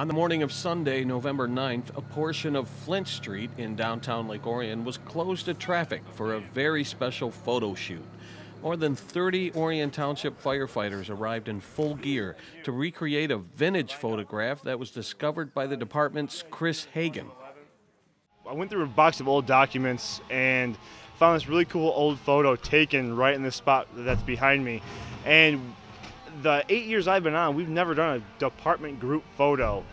On the morning of Sunday, November 9th, a portion of Flint Street in downtown Lake Orion was closed to traffic for a very special photo shoot. More than 30 Orion Township firefighters arrived in full gear to recreate a vintage photograph that was discovered by the department's Chris Hagan. I went through a box of old documents and found this really cool old photo taken right in the spot that's behind me. And the eight years I've been on, we've never done a department group photo.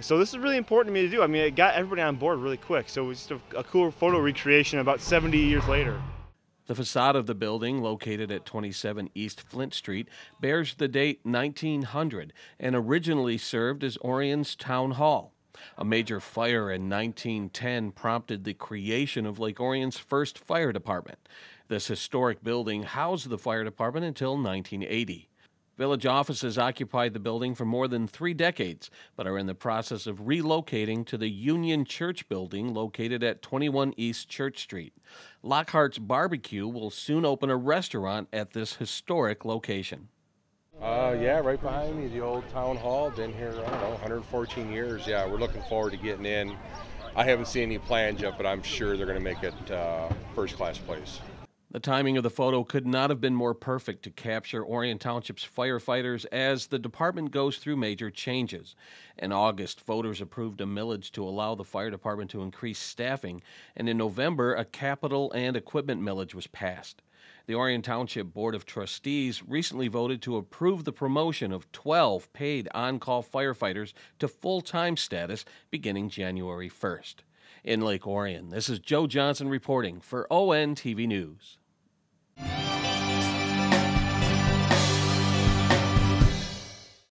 So this is really important to me to do. I mean, it got everybody on board really quick. So it was just a, a cool photo recreation about 70 years later. The facade of the building, located at 27 East Flint Street, bears the date 1900 and originally served as Orion's Town Hall. A major fire in 1910 prompted the creation of Lake Orion's first fire department. This historic building housed the fire department until 1980. Village offices occupied the building for more than three decades, but are in the process of relocating to the Union Church building located at 21 East Church Street. Lockhart's Barbecue will soon open a restaurant at this historic location. Uh, yeah, right behind me, the old town hall. Been here, I don't know, 114 years. Yeah, we're looking forward to getting in. I haven't seen any plans yet, but I'm sure they're going to make it uh, first class place. The timing of the photo could not have been more perfect to capture Orion Township's firefighters as the department goes through major changes. In August, voters approved a millage to allow the fire department to increase staffing, and in November, a capital and equipment millage was passed. The Orion Township Board of Trustees recently voted to approve the promotion of 12 paid on call firefighters to full time status beginning January 1st in Lake Orion. This is Joe Johnson reporting for ON TV News.